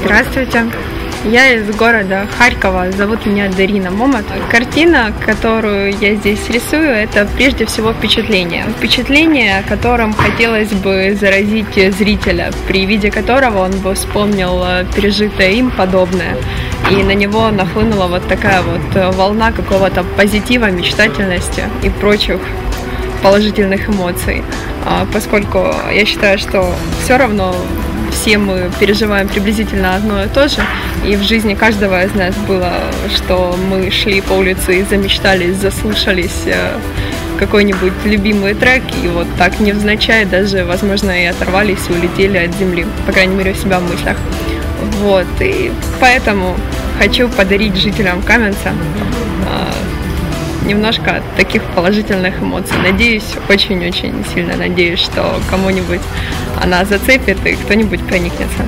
Здравствуйте. Я из города Харькова, зовут меня Дарина Момот. Картина, которую я здесь рисую, это прежде всего впечатление. Впечатление, которым хотелось бы заразить зрителя, при виде которого он бы вспомнил э, пережитое им подобное. И на него нахлынула вот такая вот волна какого-то позитива, мечтательности и прочих положительных эмоций, А поскольку я считаю, что все равно все мы переживаем приблизительно одно и то же, и в жизни каждого из нас было, что мы шли по улице и замечтались, заслушались э, какой-нибудь любимый трек, и вот так невзначай даже, возможно, и оторвались, и улетели от земли, по крайней мере, у себя в мыслях. Вот, и поэтому хочу подарить жителям Каменца э, немножко таких положительных эмоций. Надеюсь, очень-очень сильно надеюсь, что кому-нибудь она зацепит и кто-нибудь проникнется.